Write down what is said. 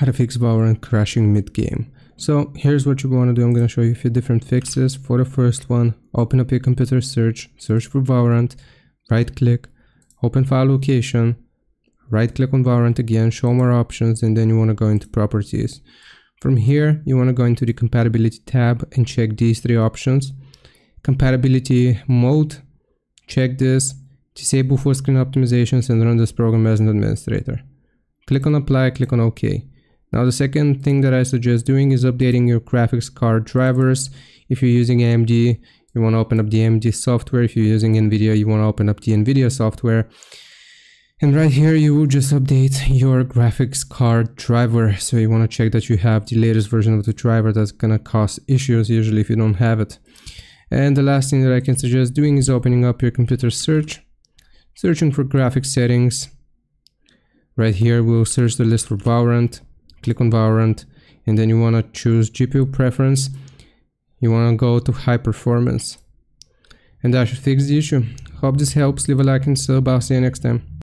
how to fix Valorant crashing mid-game. So here's what you want to do. I'm going to show you a few different fixes. For the first one, open up your computer search, search for Valorant, right click, open file location, right click on Valorant again, show more options, and then you want to go into properties. From here, you want to go into the compatibility tab and check these three options. Compatibility mode, check this, disable full screen optimizations and run this program as an administrator. Click on apply, click on OK. Now the second thing that I suggest doing is updating your graphics card drivers. If you're using AMD, you want to open up the AMD software. If you're using NVIDIA, you want to open up the NVIDIA software. And right here, you will just update your graphics card driver. So you want to check that you have the latest version of the driver that's going to cause issues usually if you don't have it. And the last thing that I can suggest doing is opening up your computer search, searching for graphics settings. Right here, we'll search the list for Valorant click on Valorant, and then you want to choose GPU preference. You want to go to high performance. And that should fix the issue. Hope this helps. Leave a like and sub. I'll see you next time.